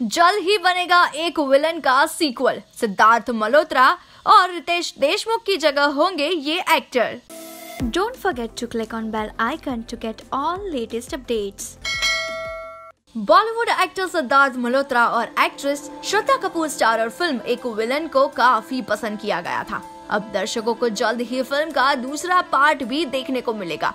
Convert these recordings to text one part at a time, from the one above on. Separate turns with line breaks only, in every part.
जल ही बनेगा एक विलन का सीक्वल सिद्धार्थ मल्होत्रा और रितेश देशमुख की जगह होंगे ये actor
don't forget to click on bell icon to get all latest updates
Bollywood actor Siddharth Malhotra और एक्ट्रेस श्रद्धा कपूर स्टार और फ़िल्म एक विलन को काफ़ी पसंद किया गया था। अब दर्शकों को जल्द ही फ़िल्म का दूसरा पार्ट भी देखने को मिलेगा।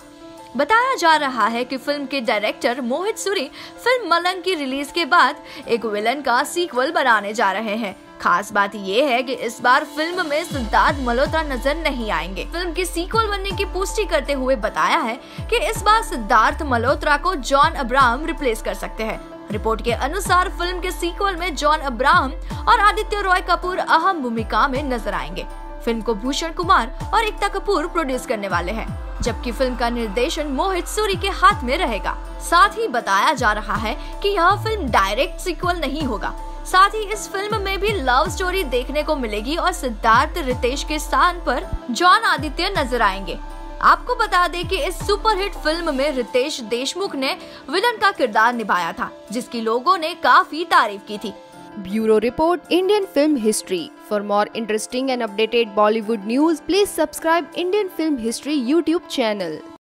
बताया जा रहा है कि फ़िल्म के डायरेक्टर मोहित सूरी फ़िल्म मलंग की रिलीज़ के बाद एक विलन का सीक्वल बनाने जा रहे हैं। खास बात ये है कि इस बार फ़िल्म में सिद्धार्थ मल्होत्रा नज़र नहीं आएँगे। फ़िल्म की सीक्वल बनने की पुष्टि करते हुए बताया है कि इस बार सिद्धार्थ मल्होत्रा को जॉन अब्राहम रिप्लेस कर सकते हैं। रिपोर्ट के अनुसार फ़िल्म के सीक्वल में जॉन अब्राहम और आदित्य रॉय कपूर अहम भूमिका में नज़र आएँगे। फ़िल्म को भूषण कुमार और एकता कपूर प्रोड्यूस करने वाले हैं, जबकि फ़िल्म का निर्देशन मोहित सूरी के हाथ में रहेगा। साथ ही बताया जा रहा है कि यह फ़िल्म डायरेक्ट सीक्वल नहीं होगा। साथ ही इस फ़िल्म में भी लव स्टोरी देखने को मिलेगी और सिद्धार्थ रितेश के स्थान पर जॉन आदित्य नज़र आएँगे। आपको बता दें कि इस सुपरहिट फ़िल्म में रितेश देशमुख ने विलन का किरदार निभाया था, जिसकी लोगों ने काफ़ी तारीफ़ की थी।
Bureau report Indian film history for more interesting and updated Bollywood news please subscribe Indian film history YouTube channel